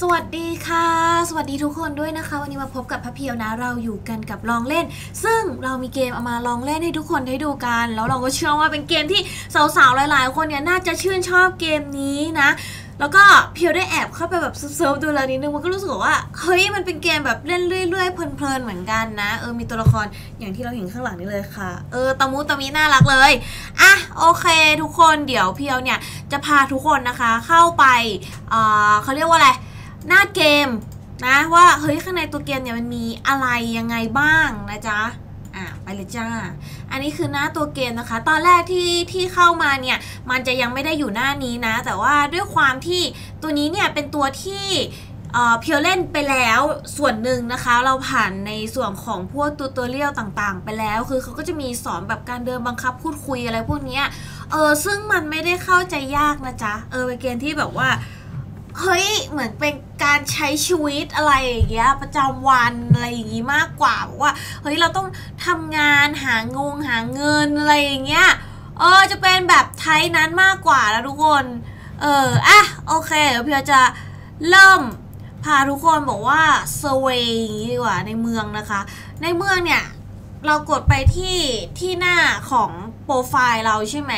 สวัสดีค่ะ สวัสดีทุกคนด้วยนะคะ วันนี้มาพบกับพระเพียวนะ เราอยู่กันกับลองเล่น ซึ่งเรามีเกมเอามาลองเล่นให้ทุกคนได้ดูกัน แล้วเราก็เชื่อว่าเป็นเกมที่สาวๆ หลายๆ คนเนี่ยน่าจะชื่นชอบเกมนี้นะ แล้วก็เพียวได้แอบเข้าไปแบบเซิร์ฟดูแล้วนิดนึงมันก็รู้สึกว่าเฮ้ยมันเป็นเกมแบบเล่นเรื่อยๆเพลินๆเหมือนกันนะเออมีตัวละครอย่างที่เราเห็นข้างหลังนี้เลยค่ะ เออตะมูตะมีน่ารักเลยอะโอเค ทุกคนเดี๋ยวเพียวเนี่ยจะพาทุกคนนะคะเข้าไปเออเขาเรียกว่าอะไร หน้าเกมนะว่าเฮ้ยข้างในตัวเกมเนี่ยมันมีอะไรยังไงบ้างนะจ๊ะอะไปเลยจ้า อันนี้คือหน้าตัวเกมนะคะ ตอนแรกที่ที่เข้ามาเนี่ยมันจะยังไม่ได้อยู่หน้านี้นะ แต่ว่าด้วยความที่ตัวนี้เนี่ยเป็นตัวที่เอ่อเพียวเล่นไปแล้วส่วนหนึ่งนะคะ เราผ่านในส่วนของพวกตัวตัวเลี้ยวต่างๆ ไปแล้ว คือเขาก็จะมีสอนแบบการเดินบังคับพูดคุยอะไรพวกเนี้ยเออซึ่งมันไม่ได้เข้าใจยากนะจ๊ะเออเป็นเกมที่แบบว่า เฮ้ยเหมือนเป็นการใช้ชีวิตอะไรอย่างเงี้ยประจำวันอะไรอย่างงี้มากกว่าบอกว่าเฮ้ยเราต้องทำงานหางงหาเงินอะไรอย่างเงี้ยเออจะเป็นแบบไทยนั้นมากกว่าแล้วทุกคนเอออะโอเคเดี๋ยวเพียจะเริ่มพาทุกคนบอกว่าเซเวย์ดีกว่าในเมืองนะคะ ในเมืองเนี่ยเรากดไปที่ที่หน้าของโปรไฟล์เราใช่ไหม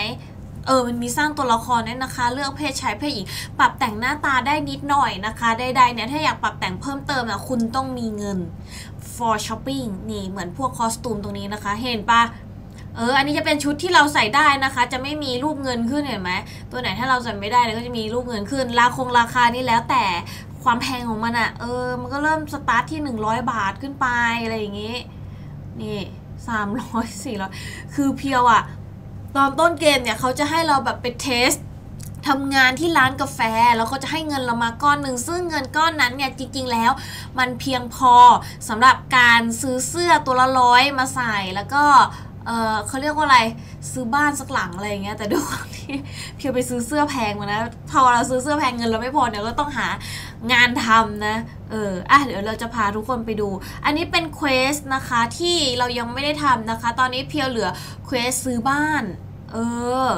เออมันมีสร้างตัวละครเนี่ยนะคะ เลือกเพศชายเพศหญิงปรับแต่งหน้าตาได้นิดหน่อยนะคะใดๆเนี่ยถ้าอยากปรับแต่งเพิ่มเติมนะคุณต้องมีเงิน for shopping นี่เหมือนพวกคอสตูมตรงนี้นะคะ เห็นปะเออ อันนี้จะเป็นชุดที่เราใส่ได้นะคะ จะไม่มีรูปเงินขึ้นเห็นไหม ตัวไหนถ้าเราใส่ไม่ได้เนี่ยก็จะมีรูปเงินขึ้น ราคงราคานี่แล้วแต่ความแพงของมันอะเออ มันก็เริ่มสตาร์ทที่ 100 บาทขึ้นไปอะไรอย่างงี้ นี่สามร้อยสี่ร้อยคือเพียวอะ ตอนต้นเกมเนี่ยเขาจะให้เราแบบไปเทสทำงานที่ร้านกาแฟแล้วเขาจะให้เงินเรามาก้อนหนึ่งซึ่งเงินก้อนนั้นเนี่ยจริงๆแล้ว มันเพียงพอสำหรับการซื้อเสื้อตัวละร้อยมาใส่แล้วก็ เออเขาเรียกว่าอะไรซื้อบ้านสักหลังอะไรอย่างเงี้ยแต่ด้วยความที่เพียวไปซื้อเสื้อแพงมานะพอเราซื้อเสื้อแพงเงินเราไม่พอเนี่ยก็ต้องหางานทำนะเอออะเดี๋ยวเราจะพาทุกคนไปดู อันนี้เป็น quest นะคะที่เรายังไม่ได้ทำนะคะ ตอนนี้เพียวเหลือ quest ซื้อบ้าน เออ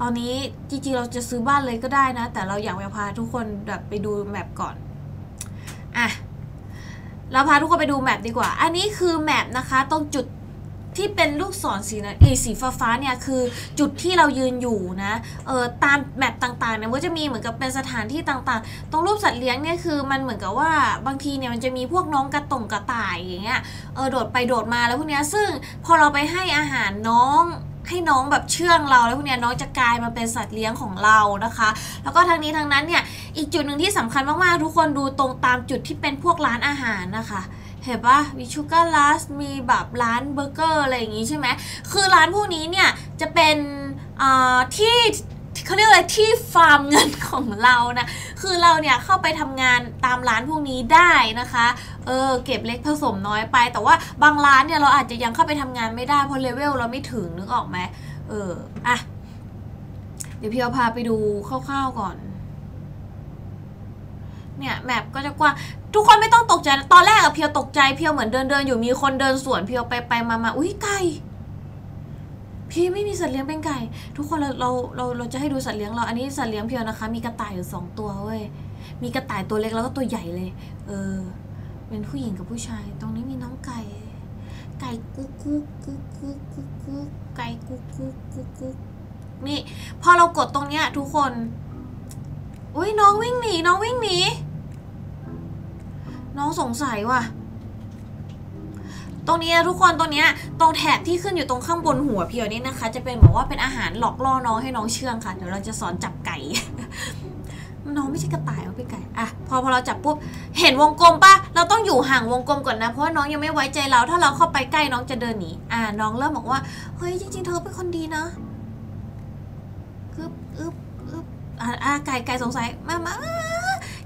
ตอนนี้จริงๆเราจะซื้อบ้านเลยก็ได้นะ แต่เราอยากพาทุกคนแบบไปดู map ก่อนอะเราพาทุกคนไปดู map ดีกว่า อันนี้คือ map นะคะ ตรงจุด ที่เป็นลูกศรสีนะอยสีฟ้าฟ้าเนี่ยคือจุดที่เรายืนอยู่นะเออตามแมปต่างๆเนี่ยมันจะมีเหมือนกับเป็นสถานที่ต่างๆ ตรงรูปสัตว์เลี้ยงเนี่ยคือมันเหมือนกับว่าบางทีเนี่ยมันจะมีพวกน้องกระต่งกระต่ายอย่างเงี้ยเออโดดไปโดดมาแล้วพวกเนี้ยซึ่งพอเราไปให้อาหารน้องให้น้องแบบเชื่องเราแล้วพวกเนี้ยน้องจะกลายมาเป็นสัตว์เลี้ยงของเรานะคะ แล้วก็ทางนี้ทางนั้นเนี่ยอีกจุดหนึ่งที่สำคัญมากๆทุกคนดูตรงตามจุดที่เป็นพวกร้านอาหารนะคะ เห็นปะมีชูการ์ลัสมีแบบร้านเบอร์เกอร์อะไรอย่างงี้ใช่ไหมคือร้านพวกนี้เนี่ยจะเป็นที่เขาเรียกอะไรที่ฟาร์มเงินของเรานะ คือเราเนี่ยเข้าไปทำงานตามร้านพวกนี้ได้นะคะ เออเก็บเล็กผสมน้อยไป แต่ว่าบางร้านเนี่ยเราอาจจะยังเข้าไปทำงานไม่ได้เพราะเลเวลเราไม่ถึงนึกออกไหมเอออะเดี๋ยวพี่เอาพาไปดูคร่าวๆก่อนเนี่ยแมปก็จะกว้าง ทุกคนไม่ต้องตกใจนะตอนแรกอะเพียวตกใจเพียวเหมือนเดินเดินอยู่มีคนเดินสวนเพียวไปไปมามาอุ้ยไก่พี่ไม่มีสัตว์เลี้ยงเป็นไก่ ทุกคนเราเราเราเราจะให้ดูสัตว์เลี้ยงเราอันนี้สัตว์เลี้ยงเพียวนะคะ มีกระต่ายอยู่สองตัวเว้ยมีกระต่ายตัวเล็กแล้วก็ตัวใหญ่เลย เออ เป็นผู้หญิงกับผู้ชาย ตรงนี้มีน้องไก่ ไก่กุ๊กกุ๊กกุ๊กกุ๊กกุ๊กกุ๊กไก่กุ๊กกุ๊กกุ๊กกุ๊กนี่พอเรากดตรงเนี้ยทุกคน อุ้ยน้องวิ่งหนีน้องวิ่งหนี น้องสงสัยว่ะ ตรงนี้นะทุกคนตรงนี้ตรงแถบที่ขึ้นอยู่ตรงข้างบนหัวเพียวนี่นะคะ จะเป็นแบบว่าเป็นอาหารหลอกล่อน้องให้น้องเชื่องค่ะ เดี๋ยวเราจะสอนจับไก่ น้องไม่ใช่กระต่ายมันเป็นไก่อะพอพอเราจับปุ๊บเห็นวงกลมปะเราต้องอยู่ห่างวงกลมก่อนนะเพราะว่าน้องยังไม่ไว้ใจเรา ถ้าเราเข้าไปใกล้น้องจะเดินหนีอ่าน้องเริ่มบอกว่าเฮ้ยจริง ๆ เธอเป็นคนดีนะอึบอึบอึบอ่าอ่าไก่ไก่สงสัยมามา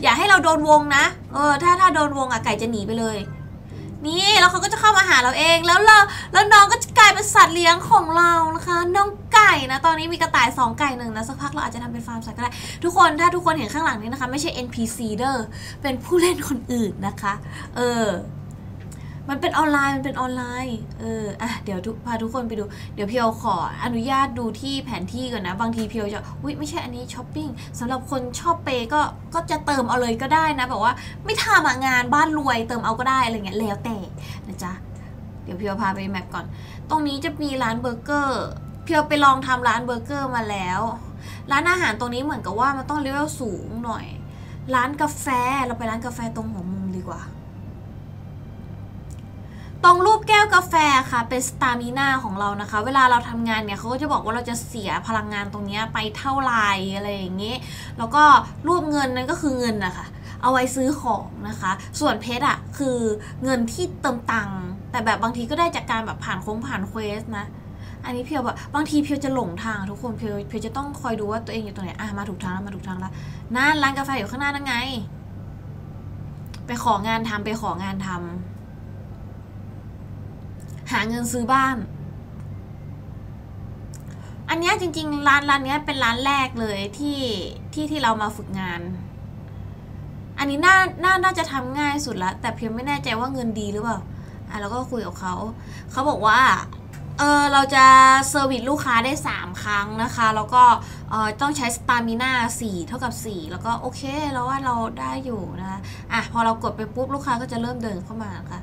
อย่าให้เราโดนวงนะ เออ ถ้าถ้าโดนวงอะไก่จะหนีไปเลย นี่แล้วเขาก็จะเข้ามาหาเราเอง แล้วเราแล้วน้องก็จะกลายเป็นสัตว์เลี้ยงของเรานะคะ น้องไก่นะ ตอนนี้มีกระต่ายสองไก่หนึ่งนะสักพักเราอาจจะทำเป็นฟาร์มสัตว์ก็ได้ ทุกคนถ้าทุกคนเห็นข้างหลังนี้นะคะ ไม่ใช่ NPC เด้อเป็นผู้เล่นคนอื่นนะคะ เออ มันเป็นออนไลน์มันเป็นออนไลน์ เอออะเดี๋ยวพาทุกคนไปดู เดี๋ยวเพียวขออนุญาตดูที่แผนที่ก่อนนะ บางทีเพียวจะอุ้ยไม่ใช่อันนี้ช้อปปิ้งสำหรับคนชอบ pay ก็ก็จะเติมเอาเลยก็ได้นะแบบว่าไม่ทำงานบ้านรวยเติมเอาก็ได้อะไรเงี้ยแล้วแต่นะจ๊ะเดี๋ยวเพียวพาไป map ก่อน ตรงนี้จะมีร้านเบอร์เกอร์เพียวไปลองทำร้านเบอร์เกอร์มาแล้ว ร้านอาหารตรงนี้เหมือนกับว่ามันต้องเลเวลสูงหน่อย ร้านกาแฟเราไปร้านกาแฟตรงหัวมุมดีกว่า ตรงรูปแก้วกาแฟค่ะเป็น stamina ของเรานะคะ เวลาเราทำงานเนี่ยเขาก็จะบอกว่าเราจะเสียพลังงานตรงนี้ไปเท่าไหร่อะไรอย่างเงี้ยแล้วก็รูปเงินนั้นก็คือเงินนะคะเอาไว้ซื้อของนะคะ ส่วนเพชรอะคือเงินที่เติมตังค์แต่แบบบางทีก็ได้จากการแบบผ่านโค้งผ่านเควสนะอันนี้เพียวแบบบางทีเพียวจะหลงทางทุกคนเพียวเพียวจะต้องคอยดูว่าตัวเองอยู่ตรงไหนอะมาถูกทางแล้วมาถูกทางแล้วนั่นร้านกาแฟอยู่ข้างหน้านั่นไง ไปของานทำไปของานทำ หาเงินซื้อบ้าน อันนี้จริง ๆ ร้านร้านนี้เป็นร้านแรกเลยที่ที่ที่เรามาฝึกงาน อันนี้น่าน่าน่าจะทำง่ายสุดละแต่เพียวไม่แน่ใจว่าเงินดีหรือเปล่าอะเราก็คุยกับเขาเขาบอกว่าเออเราจะ service ลูกค้าได้ 3 ครั้งนะคะ แล้วก็เออต้องใช้ stamina 4เท่ากับ 4 แล้วก็โอเค แล้วว่าเราได้อยู่นะคะอะพอเรากดไปปุ๊บลูกค้าก็จะเริ่มเดินเข้ามาค่ะ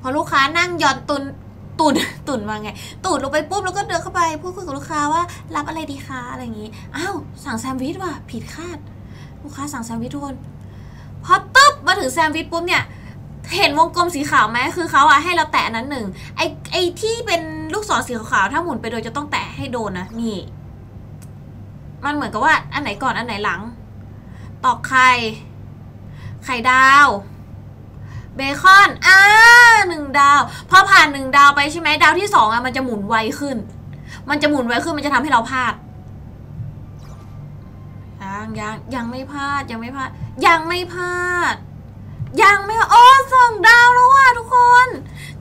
พอลูกค้านั่งหย่อนตุนตุนตุนมาไงตุนลงไปปุ๊บแล้วก็เดินเข้าไปพูดคุยกับลูกค้าว่ารับอะไรดีคะอะไรอย่างงี้อ้าวสั่งแซนด์วิชว่ะผิดคาด ลูกค้าสั่งแซนด์วิชทุกคนพอตึ๊บมาถึงแซนด์วิชปุ๊บเนี่ยเห็นวงกลมสีขาวไหมคือเขาอะให้เราแตะนนั้นหนึ่งไอไอที่เป็นลูกศรสีขาวๆถ้าหมุนไปโดยจะต้องแตะให้โดนนะนี่ มันเหมือนกับว่าอันไหนก่อนอันไหนหลัง ตอกไข่ไข่ดาว เบคอน อ่าหนึ่งดาว พอผ่านหนึ่งดาวไปใช่ไหมดาวที่สองอะมันจะหมุนไวขึ้น มันจะหมุนไวขึ้นมันจะทำให้เราพลาดยังยังยังไม่พลาดยังไม่พลาด ยังไม่พลาด ยังไม่โอ้สองดาวแล้วว่ะทุกคน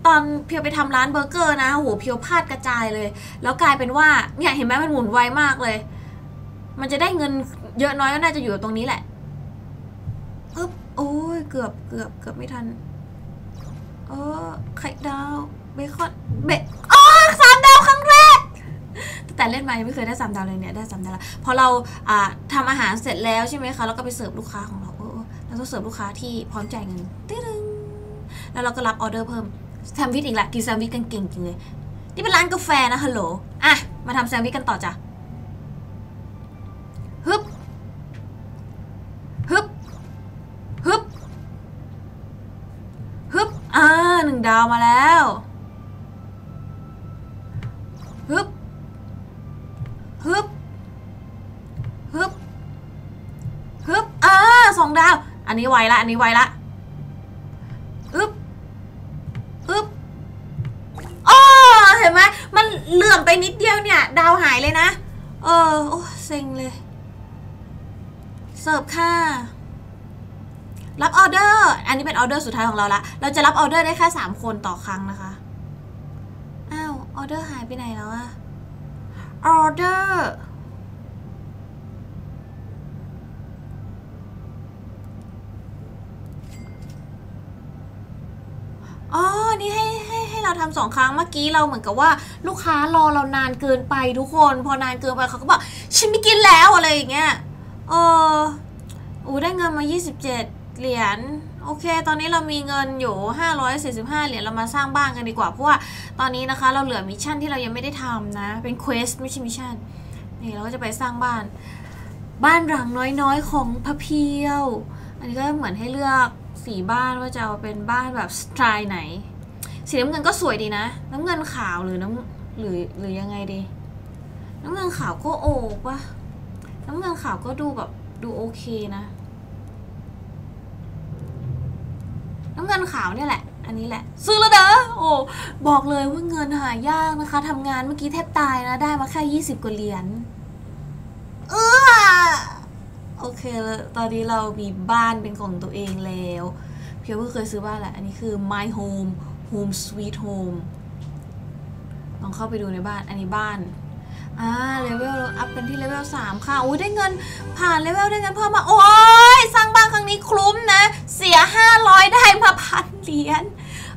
ตอนเพียวไปทำร้านเบอร์เกอร์นะโหเพียวพลาดกระจายเลย แล้วกลายเป็นว่าเนี่ยเห็นไหมมันหมุนไวมากเลย มันจะได้เงินเยอะน้อยก็น่าจะอยู่ตรงนี้แหละ โอ้ยเกือบเกือบเกือบไม่ทัน เออไข่ดาวเบคอนเบคอ๋อสามดาวครั้งแรก แต่เล่นมายังไม่เคยได้สามดาวเลยเนี่ยได้สามดาวแล้วพอเราอ่าทำอาหารเสร็จแล้วใช่ไหมคะแล้วก็ไปเสิร์ฟลูกค้าของเราเออเราต้องเสิร์ฟลูกค้าที่พร้อมจ่ายเงินตึ้งแล้วเราก็รับออเดอร์เพิ่มแซนด์วิชอีกละกินแซนด์วิชกันเก่งจริงเลยนี่เป็นร้านกาแฟนะฮัลโหลอะมาทำแซนด์วิชกันต่อจ้ะาวมาแล้วฮึบฮึบฮึบฮึบอ่าสองดาว อันนี้ไวละ อันนี้ไวละฮึบฮึบอ๋อเห็นไหมมันเหลื่อมไปนิดเดียวเนี่ย ดาวหายเลยนะ เออ โอ้เซ็งเลย เสิร์ฟค่ะ รับออเดอร์ อันนี้เป็นออเดอร์สุดท้ายของเราละ เราจะรับออเดอร์ได้แค่สามคนต่อครั้งนะคะ อ้าว ออเดอร์หายไปไหนแล้วอะออเดอร์อ๋อ นี่ให้ให้ให้เราทำสองครั้งเมื่อกี้เราเหมือนกับว่าลูกค้ารอเรานานเกินไปทุกคน พอนานเกินไปเขาก็บอกฉันไม่กินแล้วอะไรอย่างเงี้ย เอออูได้เงินมา 27 เหรียญโอเค ตอนนี้เรามีเงินอยู่ 545 เหรียญเรามาสร้างบ้านกันดีกว่า เพราะว่าตอนนี้นะคะเราเหลือ mission ที่เรายังไม่ได้ทำนะ เป็น quest ไม่ใช่ mission นี่เราก็จะไปสร้างบ้าน บ้านหลังน้อยๆของพระเพียว อันนี้ก็เหมือนให้เลือกสีบ้านว่าจะเอาเป็นบ้านแบบสไตล์ไหน สีน้ำเงินก็สวยดีนะ น้ำเงินขาวหรือน้ำหรือหรือยังไงดี น้ำเงินขาวก็โอปะน้ำเงินขาวก็ดูแบบดูโอเคนะ น้ำเงินขาวเนี่ยแหละ อันนี้แหละ ซื้อแล้วเด้อโอ้บอกเลยว่าเงินหายากนะคะทำงานเมื่อกี้แทบตายนะ ได้มาแค่ยี่สิบกว่าเหรียญเออโอเคแล้วตอนนี้เรามีบ้านเป็นของตัวเองแล้วเพียวเพิ่งเคยซื้อบ้านแหละ อันนี้คือ my home home sweet home ลองเข้าไปดูในบ้าน อันนี้บ้าน อ่า level up เป็นที่ level สามค่ะอุ้ยได้เงินผ่านเลเวลได้เงินเพิ่มมา โอ้ยสร้างบ้านครั้งนี้คุ้มนะ เสียห้าร้อยได้มาพันเหรียญ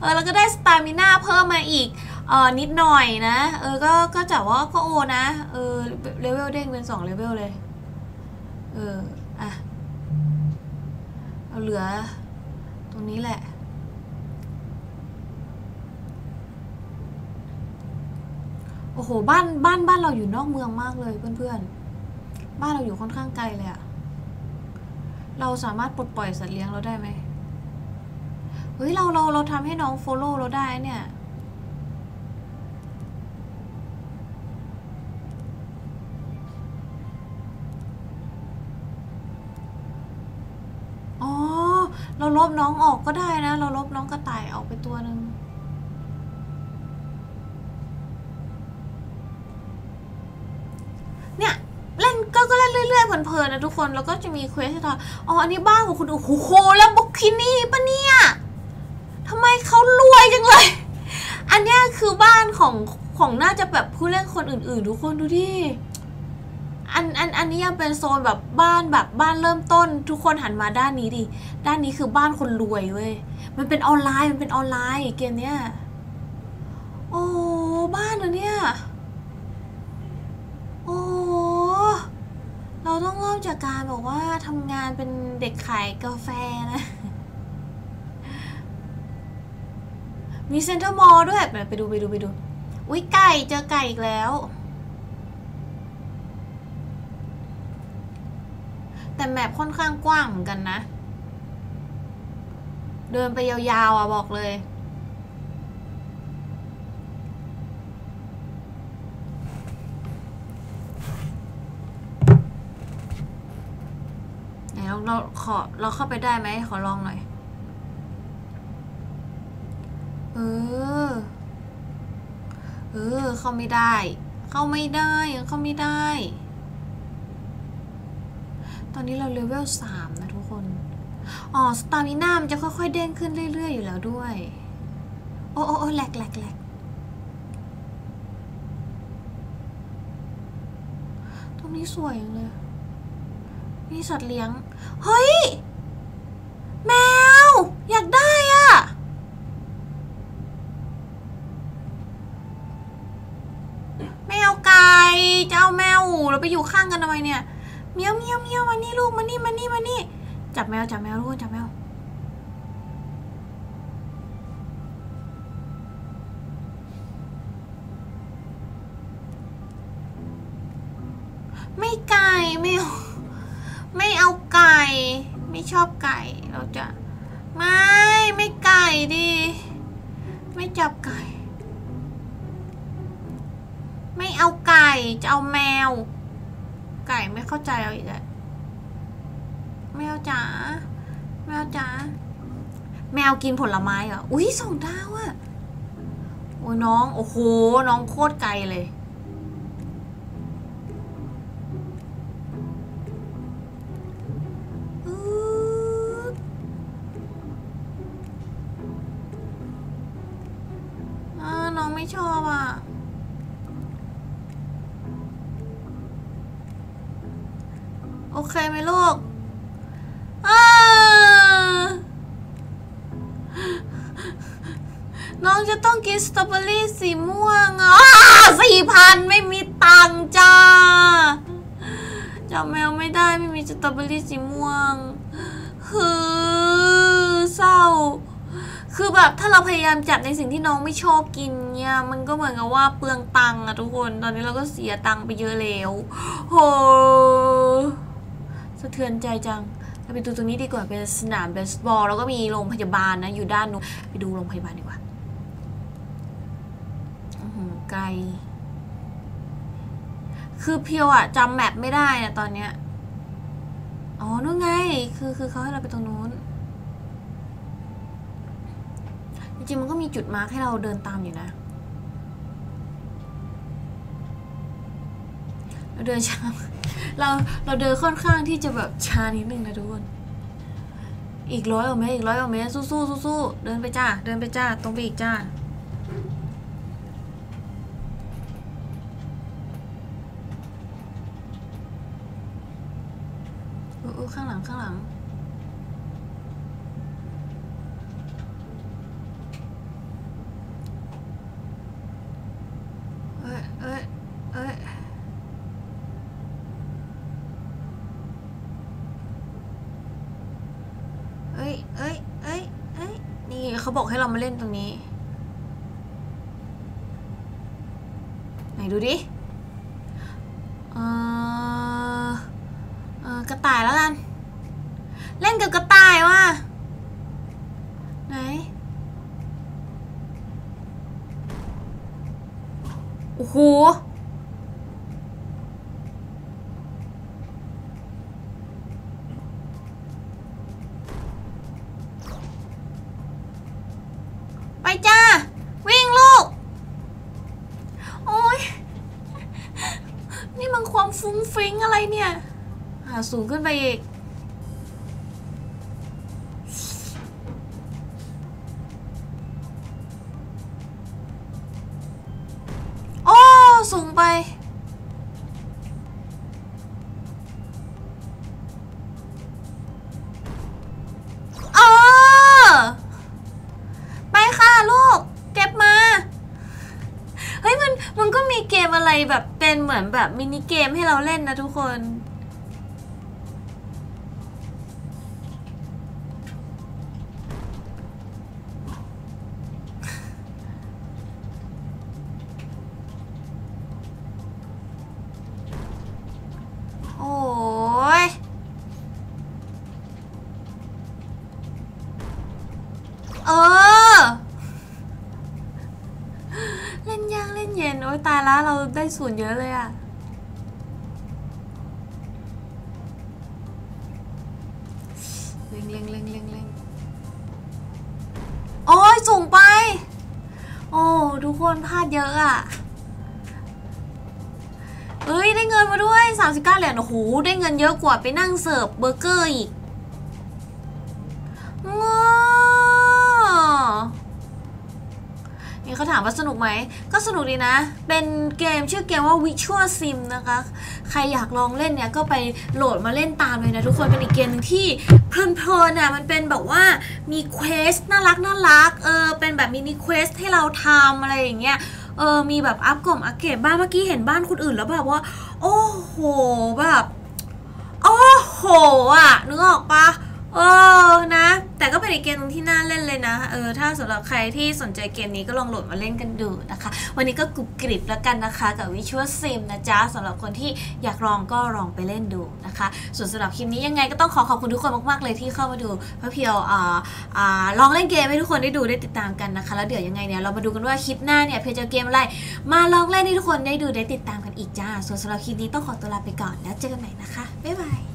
เออแล้วก็ได้ stamina เพิ่มมาอีกเออนิดหน่อยนะ เออก็ก็จับว่าก็โอนะเออเลเวลเด้งเป็นสองเลเวลเลย เอออะเอาเหลือตรงนี้แหละ โอ้โห บ้านบ้านบ้านเราอยู่นอกเมืองมากเลยเพื่อนๆ บ้านเราอยู่ค่อนข้างไกลเลยอะเราสามารถปลดปล่อยสัตว์เลี้ยงเราได้ไหมเฮ้ยเราเราเราทำให้น้องโฟโล่เราได้เนี่ย อ๋อ เราลบน้องออกก็ได้นะ เราลบน้องกระต่ายออกไปตัวหนึ่ง เนี่ยเล่นก็ก็เล่น เพลินนะทุกคนแล้วก็จะมีเควสให้ทำอ๋ออันนี้บ้านของคุณโอ้โหแล้วบุคินี่ปะเนี่ยทำไมเขารวยจังเลย อันเนี้ยคือบ้านของของน่าจะแบบผู้เล่นคนอื่นๆ ทุกคนดูดิอันอันอันนี้ยังเป็นโซนแบบบ้านแบบบ้านเริ่มต้น ทุกคนหันมาด้านนี้ดิด้านนี้คือบ้านคนรวยเว้ยมันเป็นออนไลน์มันเป็นออนไลน์เกมเนี้ยโอ้บ้านเหรอเนี่ย โอ้ เราต้องเริ่มจากการบอกว่าทำงานเป็นเด็กขายกาแฟนะ มีเซ็นทรัลมอลด้วยไปดูไปดูไปดู อุ้ยไก่เจอไก่อีกแล้ว แต่แมปค่อนข้างกว้างเหมือนกันนะ เดินไปยาวๆอะบอกเลย เราขอเราเข้าไปได้ไหมขอลองหน่อย เออ เออ เข้าไม่ได้ เข้าไม่ได้ยังเข้าไม่ได้ ตอนนี้เราเลเวลสามนะทุกคน อ๋อ สตามิน่ามันจะค่อยๆเด้งขึ้นเรื่อยๆอยู่แล้วด้วย โอ้โอ้โอ้แหลกแหลกแหลกตรงนี้สวยจังเลย มีสัตว์เลี้ยง เฮ้ย แมว อยากได้อะแมวไก่จะเอาแมวเราไปอยู่ข้างกันทำไมเนี่ย เมียวเมียวเมียวมานี่ลูกมานี่มานี่มานี่ จับแมวจับแมวลูกจับแมว ไม่ไก่ไม่เอาไม่เอาไก่ ไม่ชอบไก่เราจะ ไม่ไม่ไก่ดิ ไม่จับไก่ ไม่เอาไก่จะเอาแมว ไก่ไม่ เข้าใจเอาอีกแล้วแมวจ๋าแมวจ๋าแมวกินผลไม้เหรออุ้ยสองดาวอะโอ้ยน้อง โอ้โห น้องโคตรไกลเลย เคไหมลูกน้องจะต้องกินสตรอเบอรี่สีม่วงอะสี่พันไม่มีตังจ้าจับแมวไม่ได้ไม่มีสตรอเบอรี่สีม่วงฮือเศร้า คือแบบถ้าเราพยายามจับในสิ่งที่น้องไม่ชอบกินเนี่ยมันก็เหมือนกับว่าเปลืองตังค์อะทุกคน ตอนนี้เราก็เสียตังค์ไปเยอะแล้วโห สะเทือนใจจังเราไปดูตรงนี้ดีกว่าเป็นสนามเบสบอลแล้วก็มีโรงพยาบาลนะอยู่ด้านนู้นไปดูโรงพยาบาลดีกว่าไกล คือเพียวอะจำแมปไม่ได้นะตอนเนี้ยอ๋อนู่นไง คือคือเขาให้เราไปตรงนู้นจริงๆมันก็มีจุดมาร์คให้เราเดินตามอยู่นะ เดินช้าเราเราเดินค่อนข้างที่จะแบบช้านิดนึงนะทุกคน อีกร้อยกว่าเมตรอีกร้อยกว่าเมตรสู้ๆสู้ๆเดินไปจ้า เดินไปจ้า ตรงไปอีกจ้าอู้ข้างหลังข้างหลัง เขาบอกให้เรามาเล่นตรงนี้ ไหนดูดิเออออกระต่ายแล้วกัน เล่นกับกระต่ายว่ะไหนโอ้โห ไปจ้า วิ่งลูก โอ้ย นี่มันความฟุ้งฟิ้งอะไร เนี่ย หาสูงขึ้นไปอีก โอ้ สูงไปเออไปค่ะลูก เก็บมา เฮ้ยมันมันก็มีเกมอะไรแบบ เป็นเหมือนแบบมินิเกมให้เราเล่นนะทุกคนโอ้ยเออ เล่นยากเล่นเย็นโอ้ยตายแล้วเราได้ส่วนย์เยอะเลยอะเล็งเล็งเล็งเล็งเล็งโอ้ยสูงไป โอ้ทุกคนพลาดเยอะอะเอ้ยได้เงินมาด้วย 39เหรียญโอ้โหได้เงินเยอะกว่าไปนั่งเสิร์ฟเบอร์เกอร์อีก นี่เขาถามว่าสนุกไหม ก็สนุกดีนะ เป็นเกมชื่อเกมว่า Virtual Sim นะคะ ใครอยากลองเล่นเนี่ยก็ไปโหลดมาเล่นตามเลยนะทุกคน เป็นอีกเกมหนึ่งที่เพลินๆอะ มันเป็นแบบว่ามี quest น่ารักน่ารัก เออ เป็นแบบ mini quest ให้เราทำอะไรอย่างเงี้ยเออ มีแบบอัพกล่องอัปเกรดบ้านเมื่อกี้เห็นบ้านคนอื่นแล้วแบบว่า โอ้โห แบบ โอ้โห อะ นึกออกปะ เออนะ แต่ก็เป็นอีกเกมนึงที่น่าเล่นเลยนะ เออ ถ้าสำหรับใครที่สนใจเกมนี้ก็ลองโหลดมาเล่นกันดูนะคะ วันนี้ก็กรุบกริบแล้วกันนะคะ กับ Visual Sim นะจ๊ะสำหรับคนที่อยากลองก็ลองไปเล่นดูนะคะ ส่วนสำหรับคลิปนี้ยังไงก็ต้องขอขอบคุณทุกคนมากๆเลยที่เข้ามาดูพระเพียวอ่าอ่าลองเล่นเกมให้ทุกคนได้ดูได้ติดตามกันนะคะ แล้วเดี๋ยวยังไงเนี่ยเรามาดูกันว่าคลิปหน้าเนี่ยเพียวจะเอาเกมอะไร มาลองเล่นให้ทุกคนได้ดูได้ติดตามกันอีกจ้า ส่วนสำหรับคลิปนี้ต้องขอตัวลาไปก่อนแล้วเจอกันใหม่นะคะบ๊ายบาย